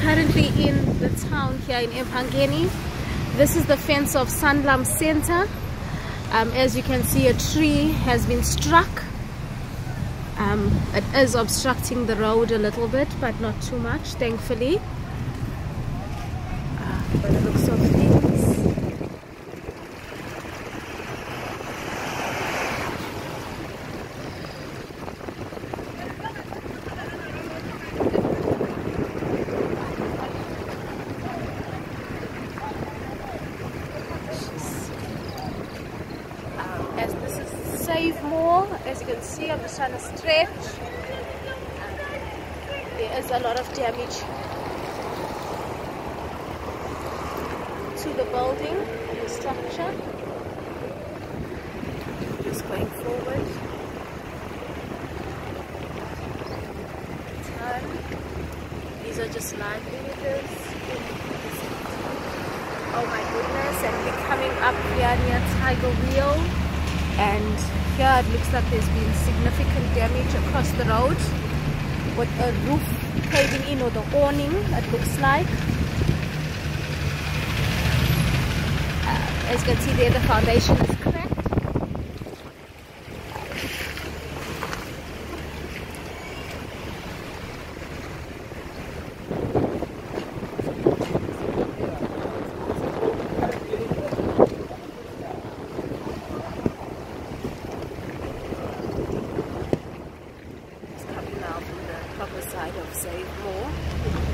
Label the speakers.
Speaker 1: currently in the town here in Empangeni. This is the fence of Sanlam Center. Um, as you can see, a tree has been struck. Um, it is obstructing the road a little bit, but not too much, thankfully. Uh, by the looks of things. Um, as this More, as you can see, I'm just trying to stretch. There is a lot of damage to the building, and the structure. Just going forward. Turn. These are just live images. Oh my goodness, and we're coming up here near Tiger Wheel. And here it looks like there's been significant damage across the road with a roof caving in or the awning, it looks like. Uh, as you can see there, the foundation is cracked. save more.